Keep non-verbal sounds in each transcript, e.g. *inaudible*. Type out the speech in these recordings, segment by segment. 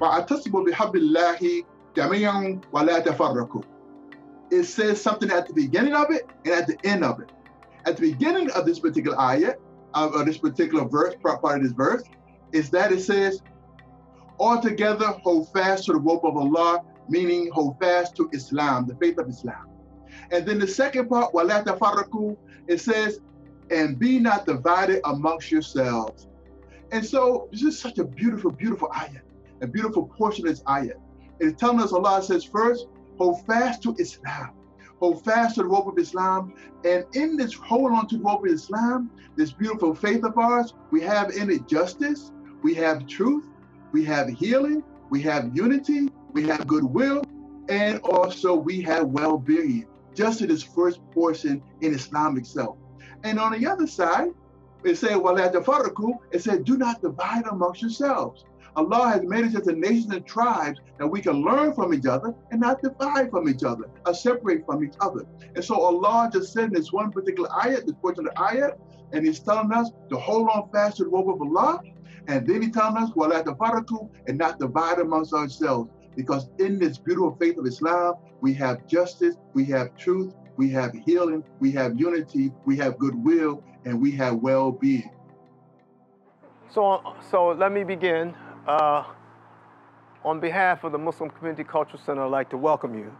وَاعْتَصِمُوا بِحَبِّ اللَّهِ جَمِيعًا وَلَا تَفَرَّقُوا. It says something at the beginning of it and at the end of it. At the beginning of this particular ayat, of, of this particular verse, part of this verse, is that it says, altogether hold fast to the rope of Allah, meaning hold fast to Islam, the faith of Islam. And then the second part, وَلَا تَفَرَّقُوا, it says, and be not divided amongst yourselves. And so this is such a beautiful, beautiful ayat, a beautiful portion of this ayat. It's telling us Allah says first, hold fast to Islam. Hold fast to the rope of Islam. And in this hold on to the rope of Islam, this beautiful faith of ours, we have in it justice, we have truth, we have healing, we have unity, we have goodwill, and also we have well-being. Just in this first portion in Islam itself. And on the other side, it said, well, at the it said, do not divide amongst yourselves. Allah has made us into nations and tribes that we can learn from each other and not divide from each other or separate from each other. And so Allah just in this one particular ayat, this portion of the ayat, and He's telling us to hold on fast to the rope of Allah. And then He's telling us, well, at the Faraku, and not divide amongst ourselves. Because in this beautiful faith of Islam, we have justice, we have truth, we have healing, we have unity, we have goodwill, and we have well-being. So, so let me begin. Uh, on behalf of the Muslim Community Cultural Center, I'd like to welcome you.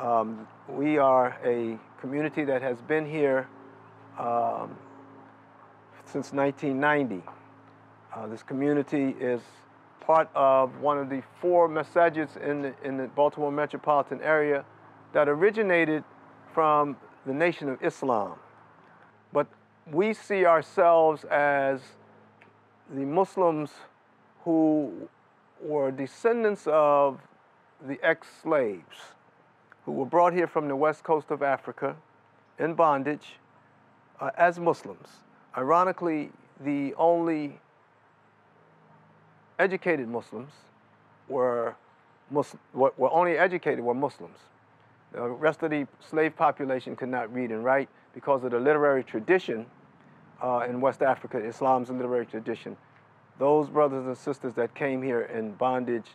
Um, we are a community that has been here um, since 1990. Uh, this community is part of one of the four masajids in the, in the Baltimore metropolitan area that originated from the Nation of Islam. But we see ourselves as the Muslims who were descendants of the ex-slaves who were brought here from the west coast of Africa in bondage uh, as Muslims. Ironically, the only educated Muslims were, Muslim, were, only educated were Muslims. The rest of the slave population could not read and write because of the literary tradition uh, in West Africa, Islam's literary tradition. Those brothers and sisters that came here in bondage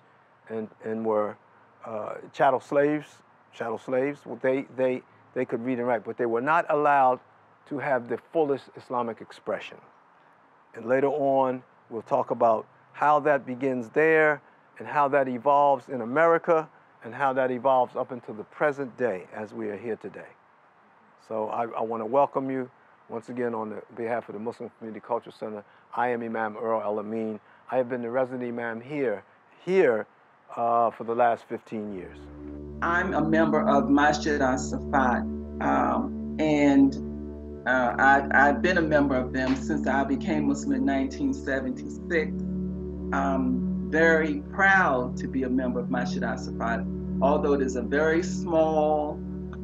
and, and were uh, chattel slaves, chattel slaves, well, they, they, they could read and write, but they were not allowed to have the fullest Islamic expression. And later on, we'll talk about how that begins there and how that evolves in America and how that evolves up until the present day as we are here today. So I, I want to welcome you once again on the, behalf of the Muslim Community Culture Center. I am Imam Earl El Amin. I have been the resident Imam here, here uh, for the last 15 years. I'm a member of Masjid Al Safat, um, and uh, I, I've been a member of them since I became Muslim in 1976. I'm very proud to be a member of Masjid Al Safat although it is a very small,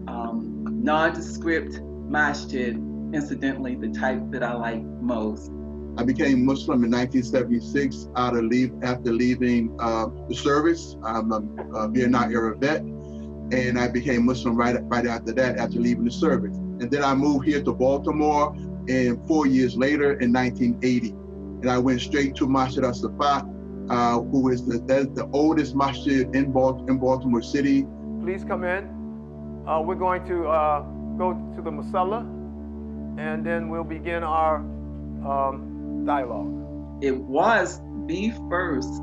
um, nondescript masjid, incidentally, the type that I like most. I became Muslim in 1976 out of leave after leaving uh, the service. I'm a, a Vietnam era vet, and I became Muslim right right after that after leaving the service. And then I moved here to Baltimore, and four years later in 1980, and I went straight to Masjid Al Safat uh, who is the, the oldest masjid in, Bal in Baltimore City. Please come in. Uh, we're going to uh, go to the Musalla, and then we'll begin our um, dialogue. It was the first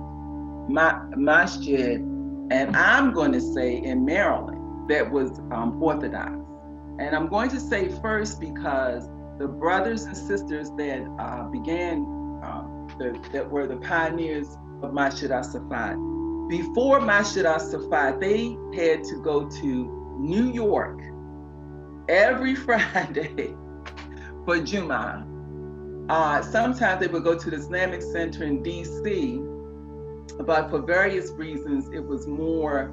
ma masjid, and I'm going to say in Maryland, that was um, Orthodox. And I'm going to say first because the brothers and sisters that uh, began, uh, the, that were the pioneers of Masjid Safat. Before Masjid Safat, they had to go to New York every *laughs* Friday for Juma. Uh, sometimes they would go to the Islamic Center in DC, but for various reasons, it was more.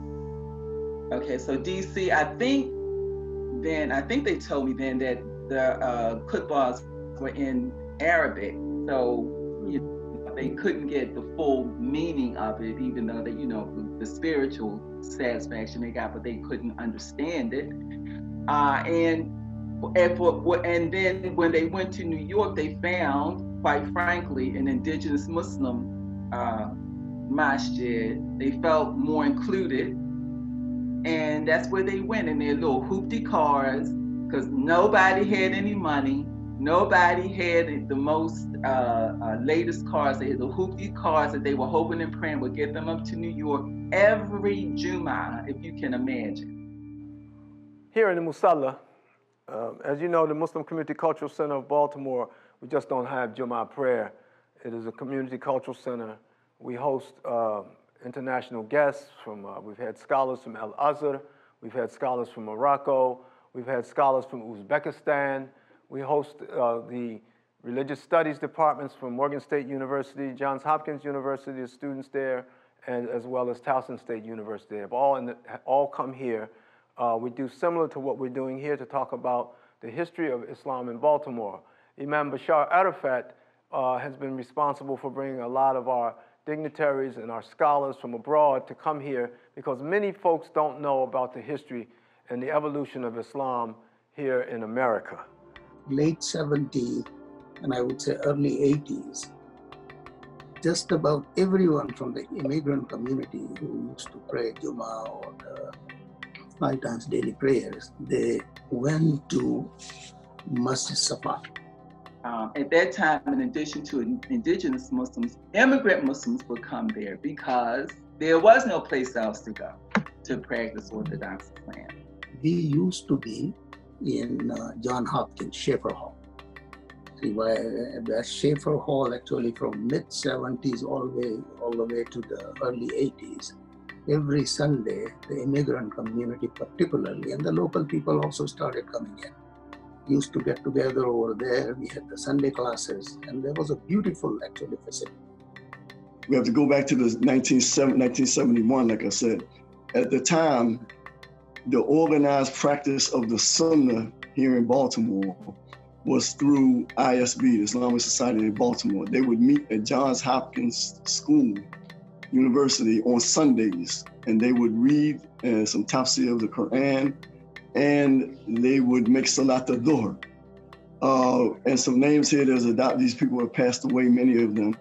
Okay, so DC, I think then, I think they told me then that the uh, were in Arabic. So they couldn't get the full meaning of it, even though they, you know, the spiritual satisfaction they got, but they couldn't understand it. Uh, and and, for, and then when they went to New York, they found, quite frankly, an indigenous Muslim uh, masjid, they felt more included. And that's where they went in their little hoopty cars because nobody had any money. Nobody had the most uh, uh, latest cars. They had the hoopty cars that they were hoping and praying would get them up to New York every Juma, if you can imagine. Here in the Musalla, uh, as you know, the Muslim Community Cultural Center of Baltimore, we just don't have Juma prayer. It is a community cultural center. We host uh, international guests from, uh, we've had scholars from Al Azhar, we've had scholars from Morocco, we've had scholars from Uzbekistan. We host uh, the religious studies departments from Morgan State University, Johns Hopkins University, the students there, and as well as Towson State University. They've all, the, all come here. Uh, we do similar to what we're doing here to talk about the history of Islam in Baltimore. Imam Bashar Arafat uh, has been responsible for bringing a lot of our dignitaries and our scholars from abroad to come here because many folks don't know about the history and the evolution of Islam here in America. Late 70s and I would say early 80s, just about everyone from the immigrant community who used to pray Juma or the five times daily prayers, they went to Masjid Safa um, at that time, in addition to indigenous Muslims, immigrant Muslims would come there because there was no place else to go to practice Orthodox Islam. We used to be in uh, John Hopkins Shaffer Hall. See, where Shaffer Hall actually from mid 70s all the way all the way to the early 80s. Every Sunday, the immigrant community, particularly, and the local people also started coming in used to get together over there. We had the Sunday classes, and there was a beautiful actually facility. We have to go back to the 1971, like I said. At the time, the organized practice of the Sunnah here in Baltimore was through ISB, the Islamic Society in Baltimore. They would meet at Johns Hopkins School, University on Sundays, and they would read uh, some tafsir of the Quran and they would make Salat al-Dhuhr. Uh, and some names here, there's a these people have passed away, many of them.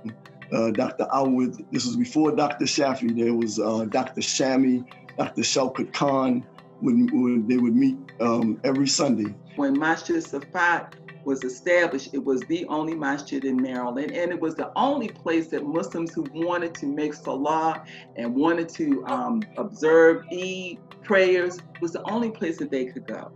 Uh, Dr. Awad, this was before Dr. Shafi, there was uh, Dr. Shami, Dr. Shaukat Khan, they would meet um, every Sunday. When Masjid Safat was established, it was the only masjid in Maryland, and it was the only place that Muslims who wanted to make salah and wanted to um, observe Eid prayers was the only place that they could go.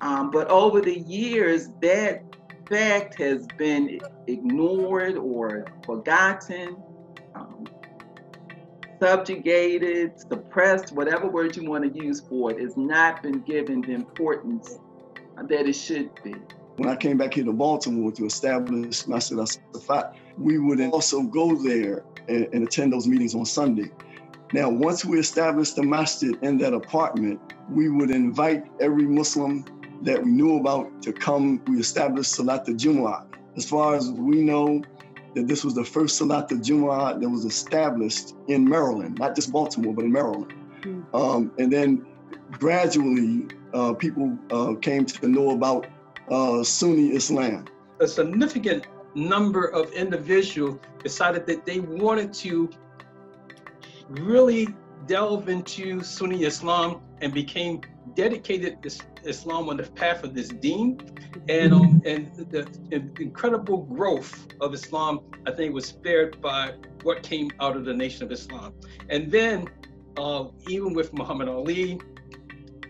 Um, but over the years, that fact has been ignored or forgotten, um, subjugated, suppressed, whatever word you want to use for it, has not been given the importance that it should be. When I came back here to Baltimore to establish Masjid al-Safat, we would also go there and, and attend those meetings on Sunday. Now, once we established the masjid in that apartment, we would invite every Muslim that we knew about to come. We established Salat al-Jumu'ah. As far as we know, that this was the first Salat al-Jumu'ah that was established in Maryland, not just Baltimore, but in Maryland. Mm-hmm. Um, and then gradually, uh, people uh, came to know about uh, Sunni Islam. A significant number of individuals decided that they wanted to really delve into Sunni Islam and became dedicated to Islam on the path of this deen. And, um, and the, the incredible growth of Islam, I think, was spared by what came out of the Nation of Islam. And then, uh, even with Muhammad Ali,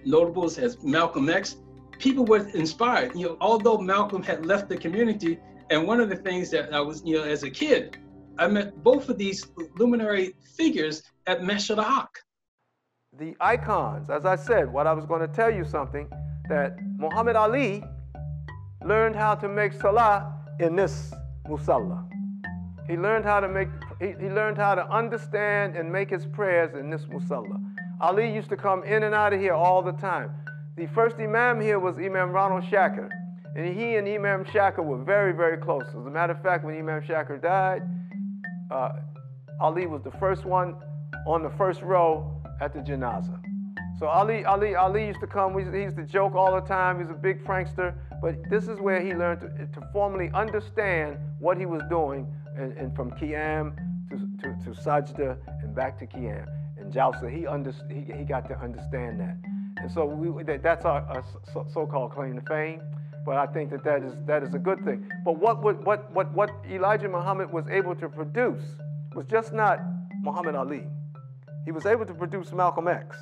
notables as Malcolm X, people were inspired. You know, although Malcolm had left the community, and one of the things that I was, you know, as a kid, I met both of these luminary figures at Masjid Haq. The icons, as I said, what I was going to tell you something that Muhammad Ali learned how to make salah in this musalla. He learned how to make he, he learned how to understand and make his prayers in this musalla. Ali used to come in and out of here all the time. The first imam here was Imam Ronald Shakir. And he and Imam Shakir were very, very close. As a matter of fact, when Imam Shakir died, uh, Ali was the first one on the first row at the janaza. So Ali, Ali, Ali used to come. He used to joke all the time. He's a big prankster. But this is where he learned to, to formally understand what he was doing, and, and from Qiyam to, to, to Sajda and back to Qiyam. And Jalsa, he, under, he, he got to understand that. So we, that, that's our, our so-called claim to fame. But I think that that is, that is a good thing. But what, what, what, what, what Elijah Muhammad was able to produce was just not Muhammad Ali. He was able to produce Malcolm X.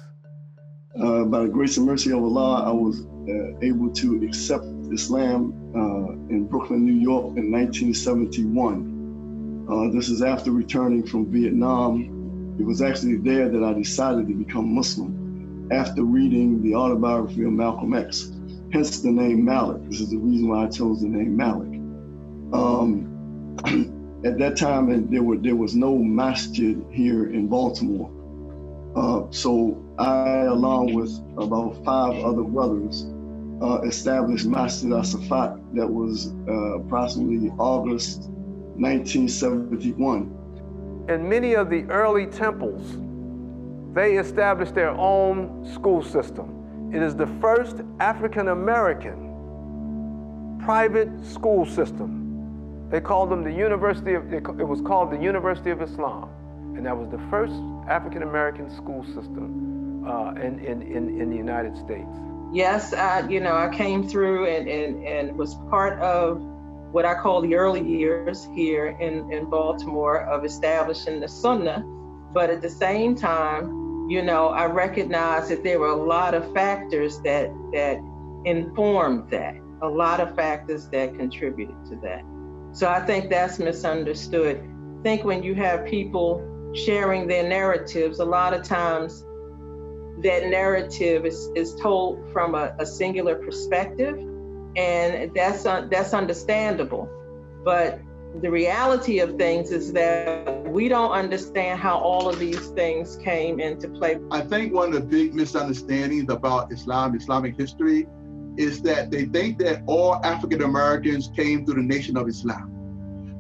Uh, by the grace and mercy of Allah, I was uh, able to accept Islam uh, in Brooklyn, New York in 1971. Uh, this is after returning from Vietnam. It was actually there that I decided to become Muslim after reading the autobiography of Malcolm X, hence the name Malik. This is the reason why I chose the name Malik. Um, *clears throat* at that time, there, were, there was no masjid here in Baltimore. Uh, so I, along with about five other brothers, uh, established Masjid al-Safat that was uh, approximately August 1971. And many of the early temples, they established their own school system. It is the first African American private school system. They called them the University of, it was called the University of Islam. And that was the first African American school system uh, in, in, in, in the United States. Yes, I, you know, I came through and, and, and was part of what I call the early years here in, in Baltimore of establishing the Sunnah. But at the same time, you know, I recognized that there were a lot of factors that that informed that, a lot of factors that contributed to that. So I think that's misunderstood. I think when you have people sharing their narratives, a lot of times that narrative is, is told from a, a singular perspective, and that's that's understandable. But the reality of things is that we don't understand how all of these things came into play. I think one of the big misunderstandings about Islam, Islamic history, is that they think that all African Americans came through the Nation of Islam.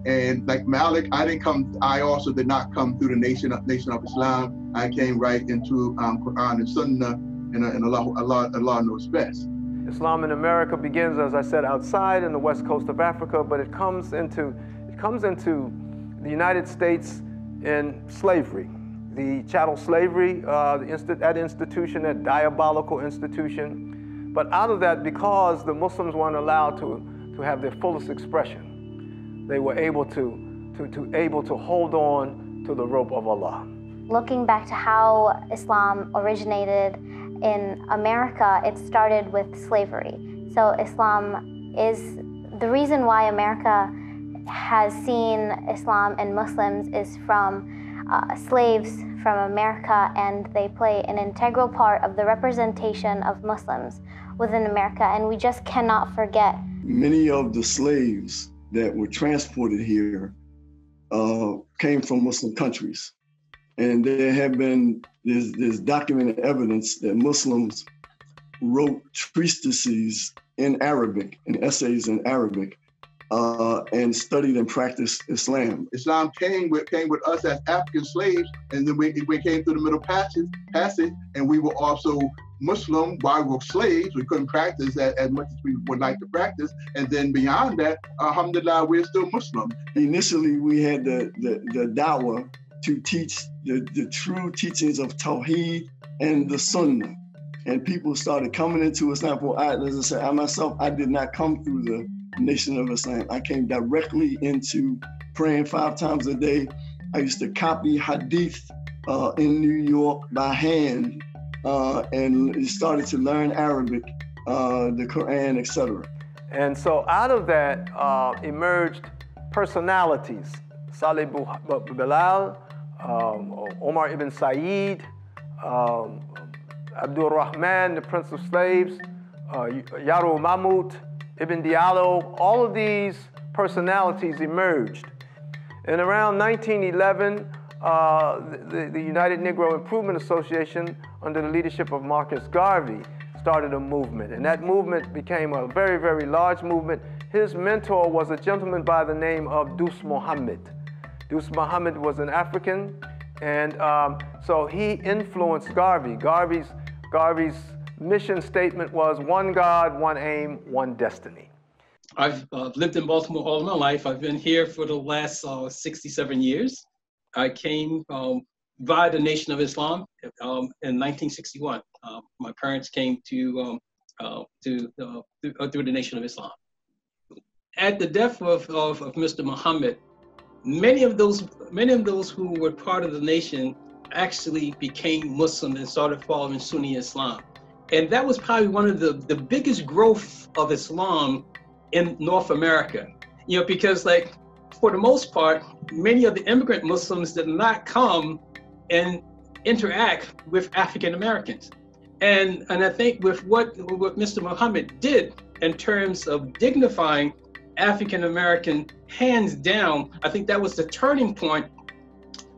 And like Malik, I didn't come. I also did not come through the nation of Nation of Islam. I came right into um, Quran and Sunnah, and, and Allah, Allah, Allah knows best. Islam in America begins, as I said, outside in the west coast of Africa, but it comes into it comes into the United States in slavery, the chattel slavery, uh, the inst- that institution, that diabolical institution. But out of that, because the Muslims weren't allowed to, to have their fullest expression, they were able to, to, to able to hold on to the rope of Allah. Looking back to how Islam originated in America, it started with slavery. So Islam is the reason why America has seen Islam and Muslims is from uh, slaves from America, and they play an integral part of the representation of Muslims within America, and we just cannot forget. Many of the slaves that were transported here uh, came from Muslim countries. And there have been, there's, there's documented evidence that Muslims wrote treatises in Arabic and essays in Arabic uh, and studied and practiced Islam. Islam came with came with us as African slaves, and then we, we came through the Middle Passage, passage, and we were also Muslim while we were slaves. We couldn't practice as, as much as we would like to practice. And then beyond that, alhamdulillah, we're still Muslim. Initially, we had the, the, the dawah to teach the, the true teachings of Tawheed and the Sunnah. And people started coming into Islam. For I, as I said, I myself, I did not come through the Nation of Islam. I came directly into praying five times a day. I used to copy hadith uh, in New York by hand uh, and started to learn Arabic, uh, the Quran, etc. And so out of that uh, emerged personalities, Salih Bilal, um, Omar ibn Said, um, Abdul Rahman, the Prince of Slaves, uh, Yarrow Mamout, Ibn Diallo, all of these personalities emerged. And around 1911, uh, the, the, United Negro Improvement Association, under the leadership of Marcus Garvey, started a movement. And that movement became a very, very large movement. His mentor was a gentleman by the name of Dus Muhammad. Dus Muhammad was an African, and um, so he influenced Garvey. Garvey's, Garvey's mission statement was one God, one aim, one destiny. I've uh, lived in Baltimore all my life. I've been here for the last uh, 67 years. I came um, via the Nation of Islam um, in 1961. Uh, my parents came to um, uh, to uh, through, through, the Nation of Islam. At the death of, of, of, Mr. Muhammad, many of those many of those who were part of the nation actually became Muslim and started following Sunni Islam. And that was probably one of the, the biggest growth of Islam in North America. You know, because like for the most part, many of the immigrant Muslims did not come and interact with African Americans. And, and I think with what, what Mr. Muhammad did in terms of dignifying African American hands down, I think that was the turning point,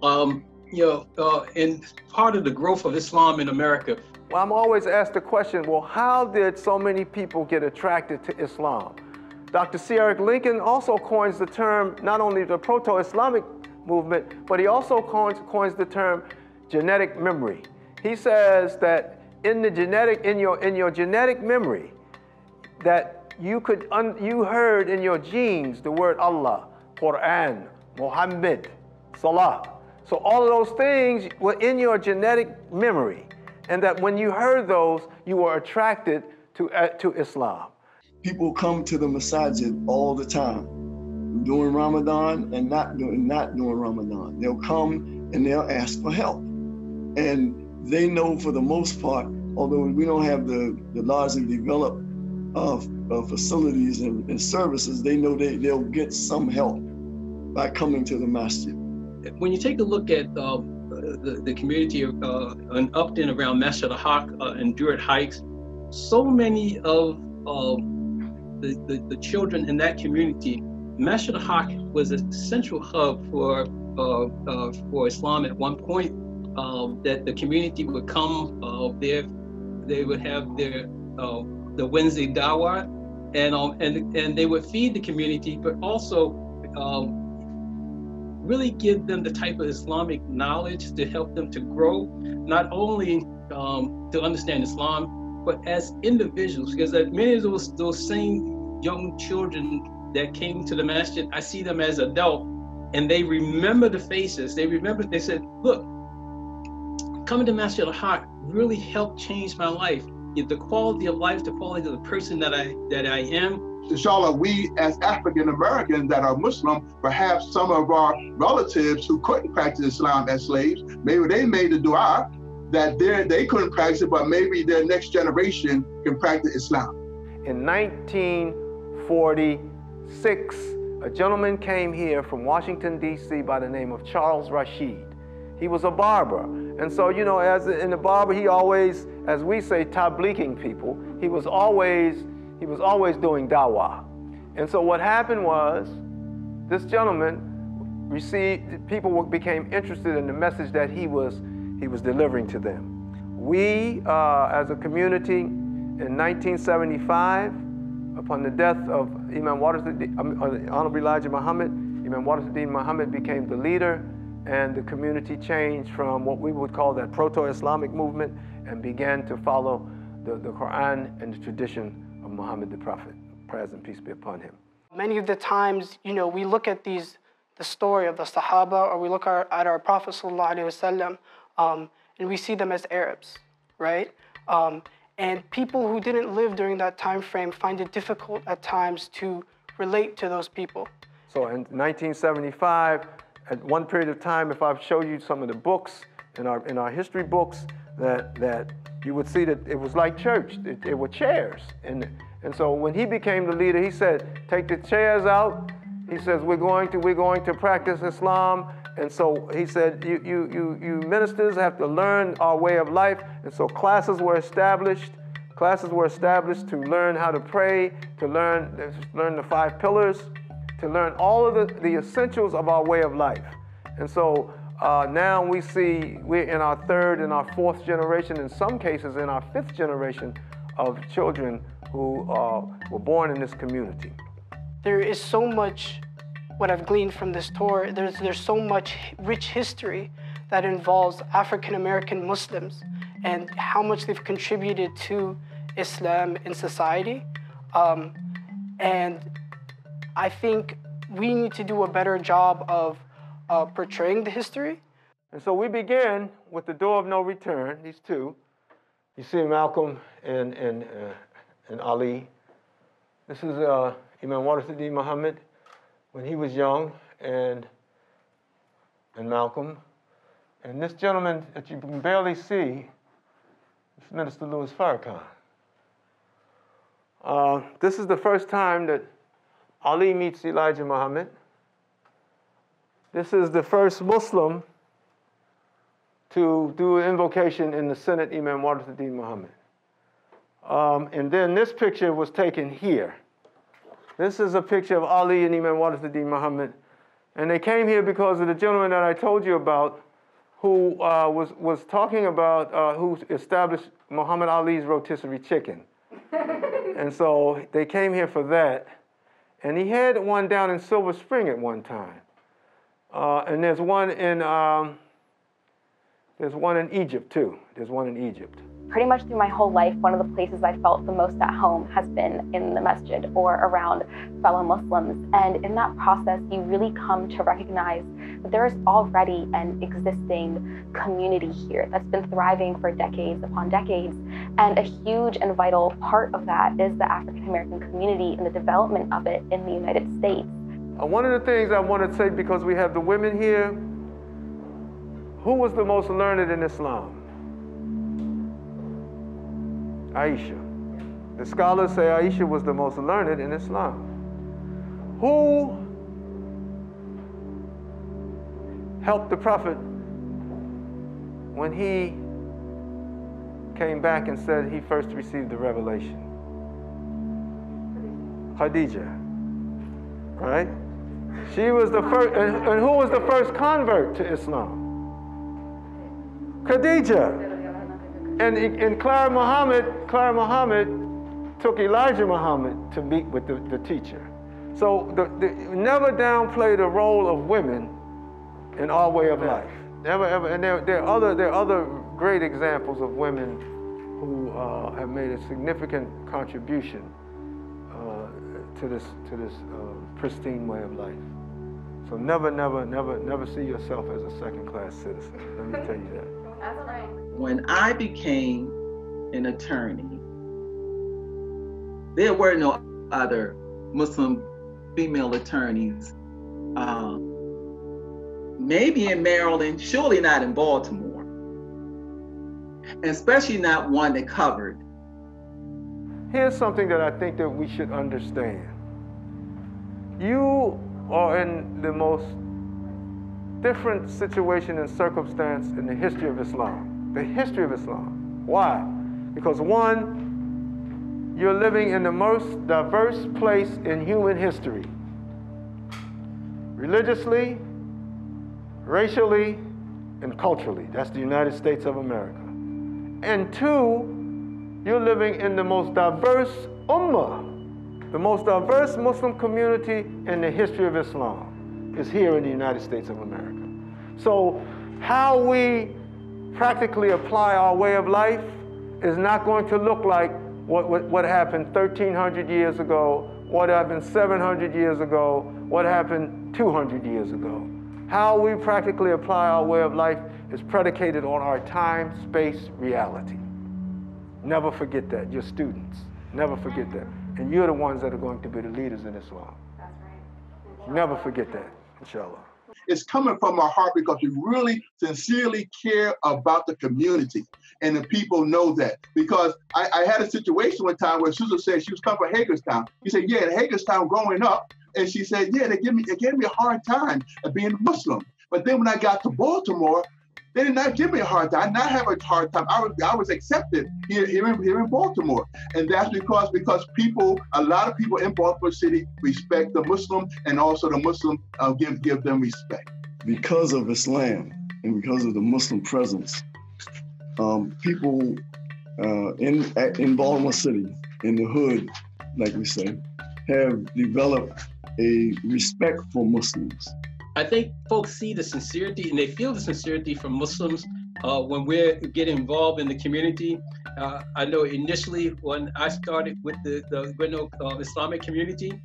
um, you know, uh, in part of the growth of Islam in America. Well, I'm always asked the question, well, how did so many people get attracted to Islam? Dr. C. Eric Lincoln also coins the term, not only the proto-Islamic movement, but he also coins, coins the term genetic memory. He says that in the genetic, in your, in your genetic memory, that you could, un, you heard in your genes the word Allah, Quran, Muhammad, Salah. So all of those things were in your genetic memory. And that when you heard those, you were attracted to, uh, to Islam. People come to the masajid all the time during Ramadan and not doing not during Ramadan. They'll come and they'll ask for help. And they know for the most part, although we don't have the, the largely developed uh, uh, facilities and, and, services, they know they, they'll get some help by coming to the masjid. When you take a look at uh, the, the community uh, in Upton around Masjid al-Haq uh, and Druid Heights, so many of the, the, the, children in that community, Masjid al-Haq was a central hub for, uh, uh, for Islam at one point, um, that the community would come uh, there, they would have their uh, the Wednesday dawah, and, um, and, and they would feed the community, but also um, really give them the type of Islamic knowledge to help them to grow, not only um, to understand Islam, but as individuals, because many of those, those same young children that came to the masjid, I see them as adults and they remember the faces. They remember, they said, look, coming to Masjid al-Haq really helped change my life. The quality of life, the quality of the person that I that I am, inshallah, we as African Americans that are Muslim, perhaps some of our relatives who couldn't practice Islam as slaves, maybe they made the dua that they couldn't practice it, but maybe their next generation can practice Islam. In 1946, a gentleman came here from Washington, D.C. by the name of Charles Rashid. He was a barber. And so, you know, as in the barber, he always, as we say, tabliging people, he was always he was always doing dawah. And so what happened was this gentleman received, people became interested in the message that he was, he was delivering to them. We, uh, as a community, in 1975, upon the death of Imam Warithuddin, um, uh, Honorable Elijah Muhammad, Imam Warithuddin Muhammad became the leader and the community changed from what we would call that proto-Islamic movement and began to follow the, the Quran and the tradition Muhammad the Prophet, prayers and peace be upon him. Many of the times, you know, we look at these, the story of the Sahaba, or we look at our Prophet Wasallam, um, and we see them as Arabs, right? Um, and people who didn't live during that time frame find it difficult at times to relate to those people. So in 1975, at one period of time, if I've showed you some of the books in our, in our history books, that, that you would see that it was like church. It, it were chairs. And, and so when he became the leader, he said, take the chairs out. He says, we're going to, we're going to practice Islam. And so he said, you, you, you, you ministers have to learn our way of life. And so classes were established. Classes were established to learn how to pray, to learn, learn the five pillars, to learn all of the, the essentials of our way of life. And so uh, now we see we're in our third and our fourth generation, in some cases in our fifth generation of children who uh, were born in this community. There is so much what I've gleaned from this tour. There's, there's so much rich history that involves African American Muslims and how much they've contributed to Islam in society. Um, and I think we need to do a better job of uh, portraying the history. And so we begin with the door of no return, these two. You see Malcolm and, and, uh, and Ali. This is uh, Imam Warithuddin Muhammad when he was young, and, and Malcolm. And this gentleman that you can barely see is Minister Louis Farrakhan. Uh, this is the first time that Ali meets Elijah Muhammad. This is the first Muslim to do an invocation in the Senate, Imam Warithuddin Muhammad. Um, and then this picture was taken here. This is a picture of Ali and Imam Warithuddin Muhammad. And they came here because of the gentleman that I told you about who uh, was, was talking about, uh, who established Muhammad Ali's rotisserie chicken. *laughs* and so they came here for that. And he had one down in Silver Spring at one time. Uh, and there's one in, um, there's one in Egypt too. There's one in Egypt pretty much through my whole life, one of the places I felt the most at home has been in the masjid or around fellow Muslims. And in that process, you really come to recognize that there is already an existing community here that's been thriving for decades upon decades. And a huge and vital part of that is the African American community and the development of it in the United States. One of the things I want to say, because we have the women here, who was the most learned in Islam? Aisha. The scholars say Aisha was the most learned in Islam. Who helped the Prophet when he came back and said he first received the revelation? Khadija. Right? She was the first, and, and who was the first convert to Islam? Khadija. And, and Clara Muhammad, Clara Muhammad took Elijah Muhammad to meet with the, the teacher. So the, the, never downplay the role of women in our way of life. Never ever. And there, there, are other, there are other great examples of women who uh, have made a significant contribution to this, to this uh, pristine way of life. So never, never, never, never see yourself as a second-class citizen. Let me tell you that. That's right when I became an attorney, there were no other Muslim female attorneys. Um, maybe in Maryland, surely not in Baltimore, and especially not one that covered. Here's something that I think that we should understand. You are in the most different situation and circumstance in the history of Islam the history of Islam. Why? Because one, you're living in the most diverse place in human history. Religiously, racially, and culturally. That's the United States of America. And two, you're living in the most diverse ummah, the most diverse Muslim community in the history of Islam is here in the United States of America. So how we practically apply our way of life is not going to look like what, what, what happened 1,300 years ago, what happened 700 years ago, what happened 200 years ago. How we practically apply our way of life is predicated on our time, space, reality. Never forget that. You're students. Never forget that. And you're the ones that are going to be the leaders in Islam. That's right. Never forget that, inshallah. It's coming from our heart because we really sincerely care about the community. And the people know that. Because I, I had a situation one time where Susan said she was coming from Hagerstown. He said, Yeah, in Hagerstown growing up. And she said, Yeah, they give me they gave me a hard time of being Muslim. But then when I got to Baltimore, they did not give me a hard time. I did not have a hard time. I was I was accepted here, here, in, here in Baltimore. And that's because because people, a lot of people in Baltimore City respect the Muslim and also the Muslim uh, give give them respect. Because of Islam and because of the Muslim presence, um, people uh, in in Baltimore City, in the hood, like we say, have developed a respect for Muslims I think folks see the sincerity and they feel the sincerity from Muslims uh, when we get involved in the community. Uh, I know initially when I started with the, the uh, Islamic community,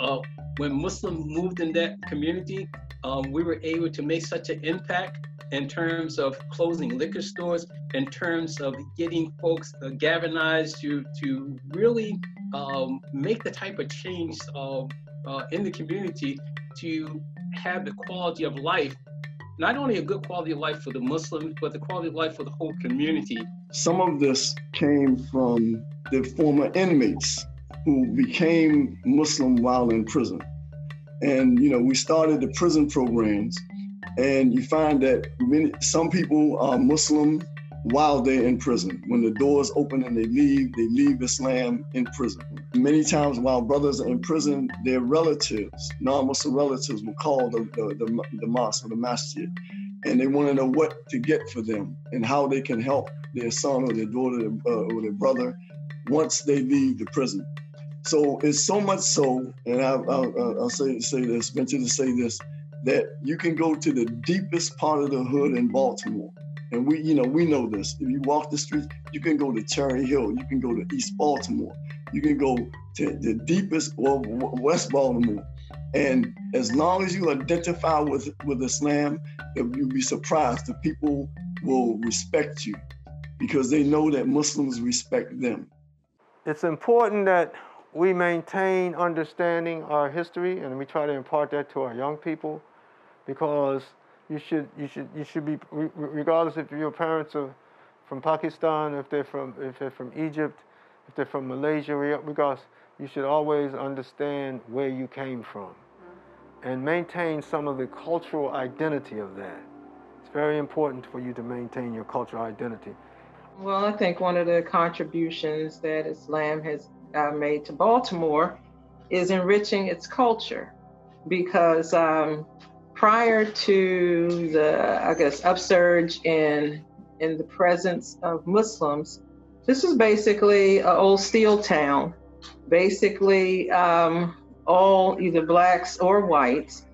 uh, when Muslims moved in that community, um, we were able to make such an impact in terms of closing liquor stores, in terms of getting folks uh, galvanized to, to really um, make the type of change uh, uh, in the community to have the quality of life, not only a good quality of life for the Muslims, but the quality of life for the whole community. Some of this came from the former inmates who became Muslim while in prison. And, you know, we started the prison programs, and you find that many, some people are Muslim while they're in prison. When the doors open and they leave, they leave Islam in prison. Many times while brothers are in prison, their relatives, non-Muslim relatives, will call the, the, the, the mosque or the masjid. And they want to know what to get for them and how they can help their son or their daughter uh, or their brother once they leave the prison. So it's so much so, and I, will I'll say say this, venture to say this, that you can go to the deepest part of the hood in Baltimore, and we, you know, we know this. If you walk the streets, you can go to Cherry Hill, you can go to East Baltimore, you can go to the deepest, well, West Baltimore, and as long as you identify with with Islam, you'll be surprised. The people will respect you because they know that Muslims respect them. It's important that we maintain understanding our history and we try to impart that to our young people because you should you should you should be regardless if your parents are from Pakistan if they're from if they're from Egypt if they're from Malaysia regardless you should always understand where you came from and maintain some of the cultural identity of that. It's very important for you to maintain your cultural identity. Well i think one of the contributions that islam has uh, made to Baltimore is enriching its culture because um, prior to the, I guess, upsurge in in the presence of Muslims, this was basically an old steel town, basically um, all either blacks or whites,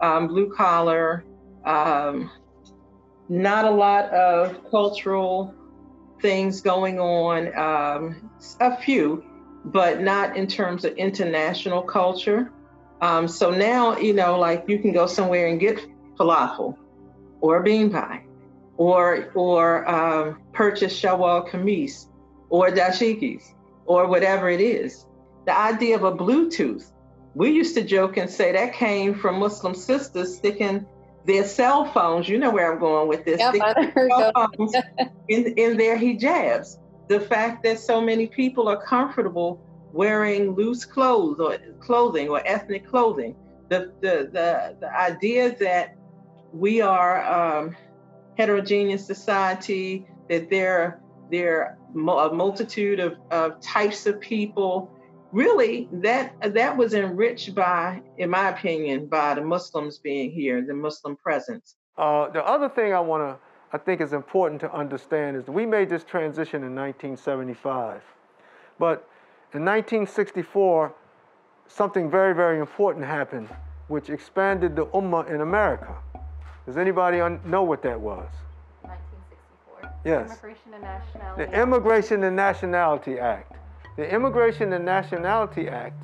um, blue collar, um, not a lot of cultural things going on, um, a few, but not in terms of international culture. Um, so now, you know, like you can go somewhere and get falafel or bean pie or or um, purchase shalwar kameez or dashikis or whatever it is. The idea of a Bluetooth, we used to joke and say that came from Muslim sisters sticking their cell phones, you know where I'm going with this, yep, in, in their hijabs the fact that so many people are comfortable wearing loose clothes or clothing or ethnic clothing. The the the, the idea that we are um, heterogeneous society, that there there are a multitude of, of types of people. Really, that that was enriched by, in my opinion, by the Muslims being here, the Muslim presence. Uh, the other thing I want to I think is important to understand is we made this transition in 1975. But in 1964, something very, very important happened, which expanded the Ummah in America. Does anybody know what that was? 1964. Yes. Immigration and Nationality. The Immigration and Nationality Act. The Immigration and Nationality Act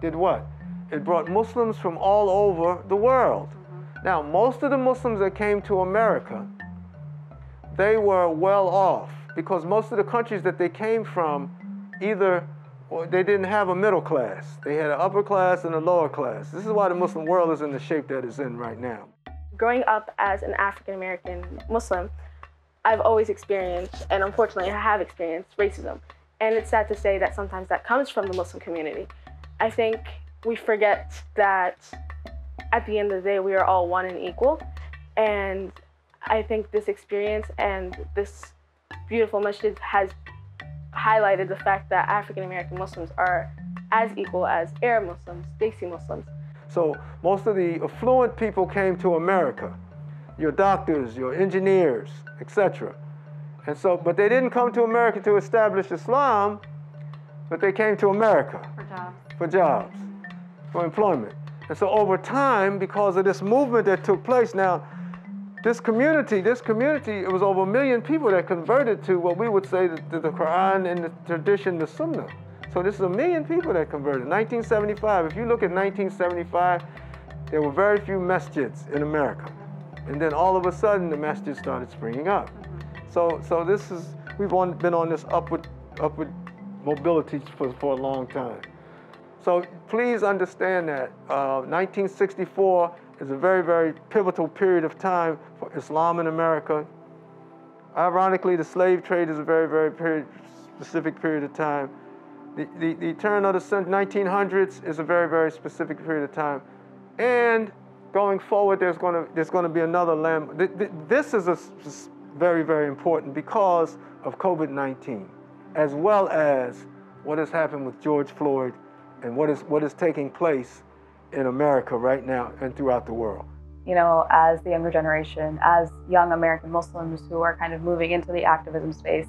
did what? It brought Muslims from all over the world. Mm-hmm. Now, most of the Muslims that came to America they were well off because most of the countries that they came from either well, they didn't have a middle class. They had an upper class and a lower class. This is why the Muslim world is in the shape that it's in right now. Growing up as an African American Muslim, I've always experienced, and unfortunately I have experienced racism. And it's sad to say that sometimes that comes from the Muslim community. I think we forget that at the end of the day, we are all one and equal. And I think this experience and this beautiful masjid has highlighted the fact that African American Muslims are as equal as Arab Muslims, Desi Muslims. So most of the affluent people came to America, your doctors, your engineers, etc. And so, but they didn't come to America to establish Islam, but they came to America for jobs, for, jobs, for employment. And so over time, because of this movement that took place, now this community, this community, it was over a million people that converted to what we would say the, the, the Quran and the tradition, the Sunnah. So this is a million people that converted. 1975, if you look at 1975, there were very few masjids in America. And then all of a sudden, the masjids started springing up. So, so this is, we've on, been on this upward, upward mobility for, for a long time. So please understand that uh, 1964 is a very, very pivotal period of time for Islam in America. Ironically, the slave trade is a very, very period, specific period of time. The, the, the turn of the 1900s is a very, very specific period of time. And going forward, there's going to, there's going to be another land. This is a, very, very important because of COVID 19, as well as what has happened with George Floyd and what is, what is taking place in America right now and throughout the world. You know, as the younger generation, as young American Muslims who are kind of moving into the activism space,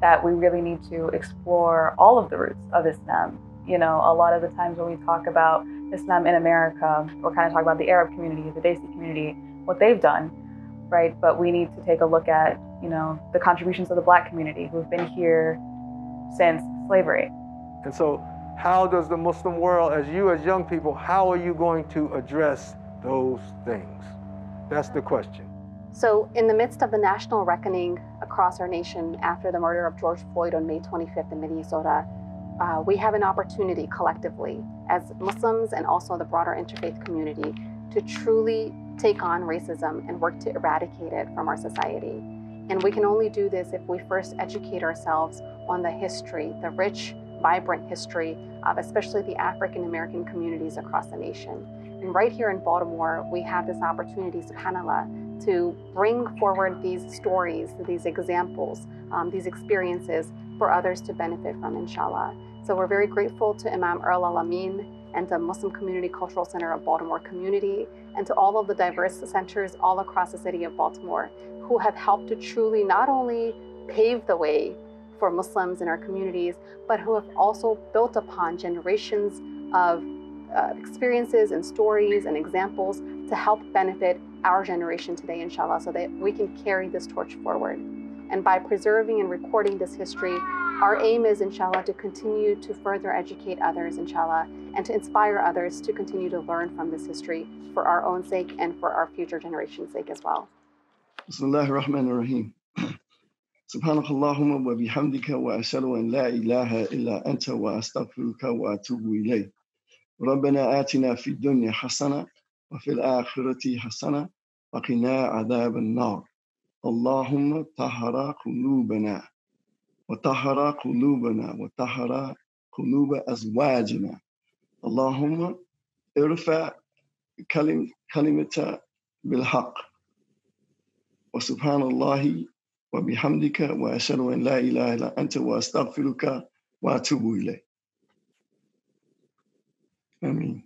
that we really need to explore all of the roots of Islam. You know, a lot of the times when we talk about Islam in America, we're kind of talking about the Arab community, the Desi community, what they've done, right? But we need to take a look at, you know, the contributions of the black community who've been here since slavery. And so how does the Muslim world, as you as young people, how are you going to address those things? That's the question. So, in the midst of the national reckoning across our nation after the murder of George Floyd on May 25th in Minnesota, uh, we have an opportunity collectively as Muslims and also the broader interfaith community to truly take on racism and work to eradicate it from our society. And we can only do this if we first educate ourselves on the history, the rich vibrant history of especially the African American communities across the nation. And right here in Baltimore, we have this opportunity, subhanAllah, to bring forward these stories, these examples, um, these experiences for others to benefit from, inshallah. So we're very grateful to Imam Earl El-Amin and the Muslim Community Cultural Center of Baltimore Community, and to all of the diverse centers all across the city of Baltimore who have helped to truly not only pave the way for Muslims in our communities, but who have also built upon generations of uh, experiences and stories and examples to help benefit our generation today, inshallah, so that we can carry this torch forward. And by preserving and recording this history, our aim is, inshallah, to continue to further educate others, inshallah, and to inspire others to continue to learn from this history for our own sake and for our future generation's sake as well. Bismillahir سبحانك اللهم وبحمدك وأشهد أن لا إله إلا أنت وأستغفرك وأتوب إليك. ربنا آتنا في الدنيا حسنة وفي الآخرة حسنة وقنا عذاب النار. اللهم طهر قلوبنا وطهر قلوبنا وطهر قلوب أزواجنا. اللهم ارفع كلمة بالحق. وسبحان الله وبحمدك وأشهد أن لا إله إلا أنت وأستغفرك وأتوب إليك. آمين.